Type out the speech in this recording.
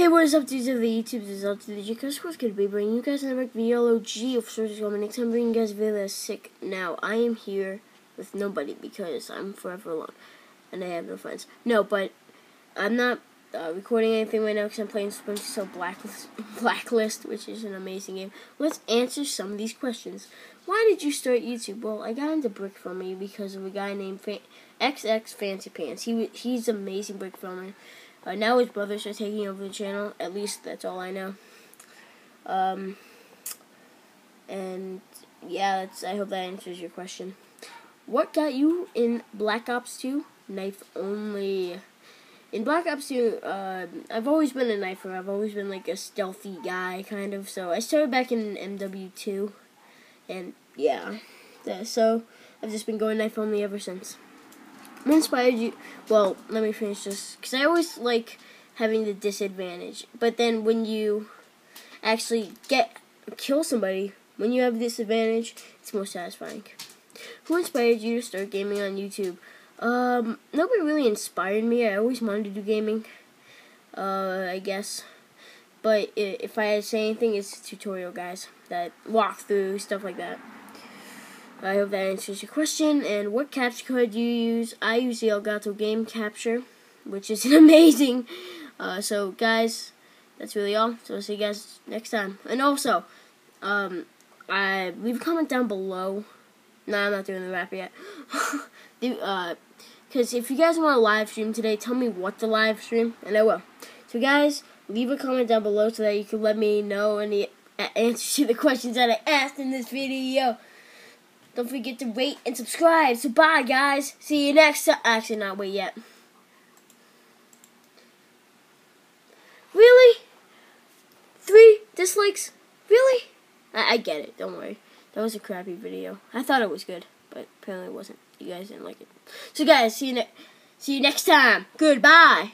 Hey, what is up, dudes of the YouTube? This is up to the G. Of course, going to be bringing you guys another video. G of Sources Woman. Next time, bringing you guys a sick. Now, I am here with nobody because I'm forever alone and I have no friends. No, but I'm not uh, recording anything right now because I'm playing Splinter Cell Blacklist, Blacklist, which is an amazing game. Let's answer some of these questions. Why did you start YouTube? Well, I got into brick filming because of a guy named XX Fancy Pants. He he's amazing brick filmer. Uh, now his brothers are taking over the channel. At least that's all I know. Um, and yeah. I hope that answers your question. What got you in Black Ops 2? Knife only. In Black Ops 2, uh, I've always been a knifer. I've always been like a stealthy guy, kind of. So I started back in MW2, and yeah, so I've just been going knife only ever since. Inspired you? Well, let me finish this because I always like having the disadvantage. But then when you actually get kill somebody, when you have this advantage, it's more satisfying. Who inspired you to start gaming on YouTube? Um, nobody really inspired me. I always wanted to do gaming. Uh, I guess. But if I had to say anything, it's tutorial guys that walk through stuff like that. I hope that answers your question. And what capture card do you use? I use the Elgato Game Capture, which is amazing. Uh, so, guys, that's really all. So, I'll see you guys next time. And also, um, I leave a comment down below. No, I'm not doing the rap yet. uh, because if you guys want to live stream today, tell me what to live stream, and I will. So, guys, leave a comment down below so that you can let me know any answers to the questions that I asked in this video. Don't forget to rate and subscribe. So bye, guys. See you next time. Actually, not wait yet. Really? Three dislikes? Really? I, I get it. Don't worry. That was a crappy video. I thought it was good, but apparently it wasn't. You guys didn't like it. So, guys, see you, ne- see you next time. Goodbye.